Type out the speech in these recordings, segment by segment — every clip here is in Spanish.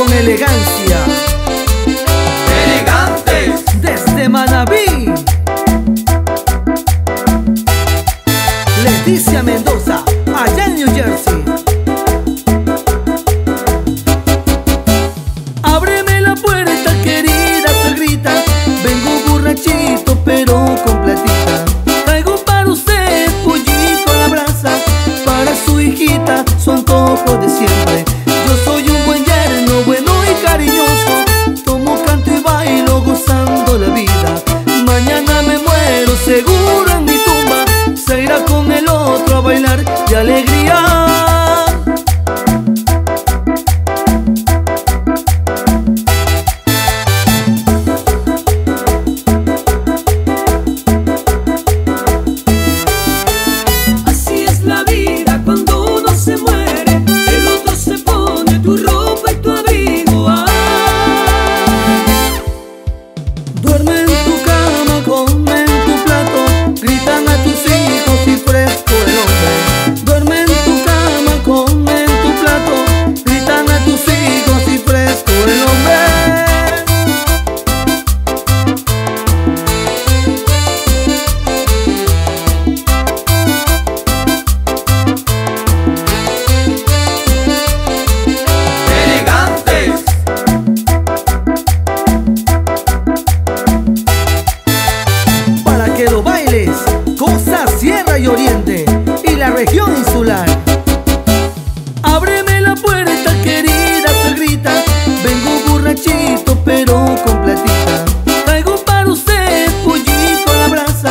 con elegancia. Elegantes desde Manabí. Leticia Mendoza, allá en New Jersey. se irá con el otro a bailar de alegría. Oriente y la región insular. Ábreme la puerta, querida suegrita. Vengo borrachito, pero con platita. Traigo para usted pollito a la brasa,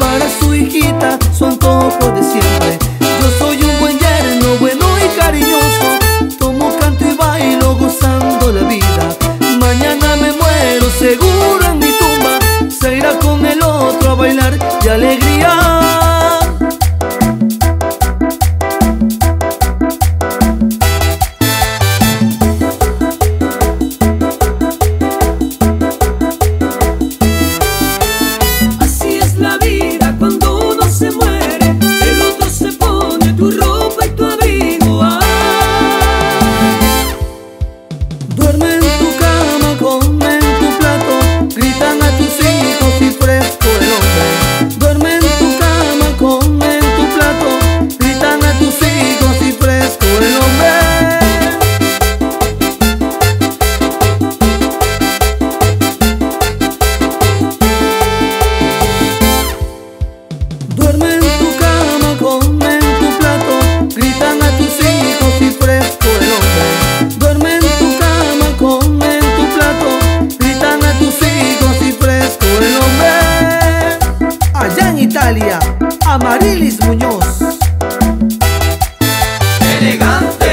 para su hijita, su antojo de siempre. Yo soy un buen yerno, bueno y cariñoso. Tomo, canto y bailo, gozando la vida. Mañana me muero, seguro en mi tumba. Se irá con el otro a bailar de alegría. allá en Italia, Amarilis Muñoz. Elegante.